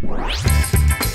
Música